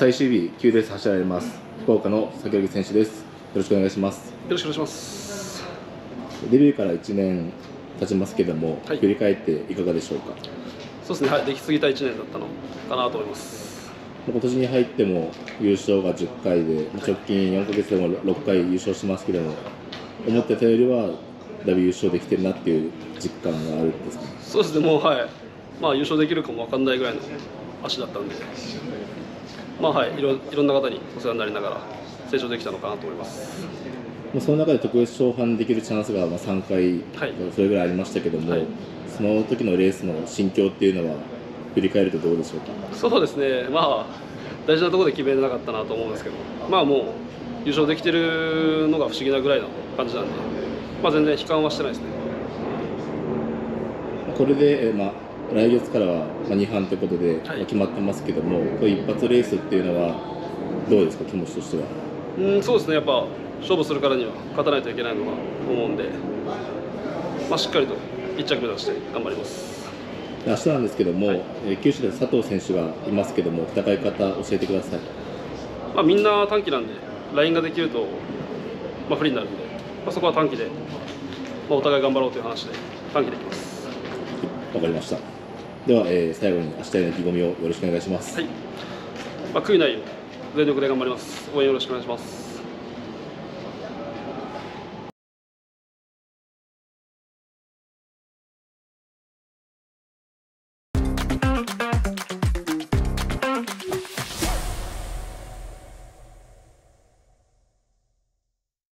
最終日9レース走られます福岡の先荻選手です。よろしくお願いします。よろしくお願いします。デビューから1年経ちますけども、はい。振り返っていかがでしょうか？そうですね。はい。できすぎた1年だったのかなと思います。今年に入っても優勝が10回で直近4ヶ月でも6回優勝してますけども思ってたよりはだいぶ優勝できてるなっていう実感があるんですか？そうですね。もうはい。まあ優勝できるかも分かんないぐらいの足だったんでまあはいいろいろんな方にお世話になりながら成長できたのかなと思います。もうその中で特別賞賛できるチャンスがまあ3回はい。それぐらいありましたけども、はい。その時のレースの心境っていうのは振り返るとどうでしょうか？そうですね。まあ大事なところで決めれなかったなと思うんですけどまあもう優勝できてるのが不思議なぐらいの感じなんでまあ全然悲観はしてないですね。これで、えーまあ、来月からはまあ2班ということで、決まってますけどもこういう一発レースっていうのはどうですか気持ちとしては？うんそうですね。やっぱ勝負するからには勝たないといけないのかと思うんで、まあ、しっかりと1着目指して頑張ります。明日なんですけども、はい。えー九州で佐藤選手がいますけども戦い方教えてください。まあ、みんな短期なんでラインができると、まあ、不利になるんで、まあ、そこは短期で、まあ、お互い頑張ろうという話で短期でいきます。わかりましたでは、えー最後に明日への意気込みをよろしくお願いします、はい、まあ、悔いないよ全力で頑張ります。応援よろしくお願いします。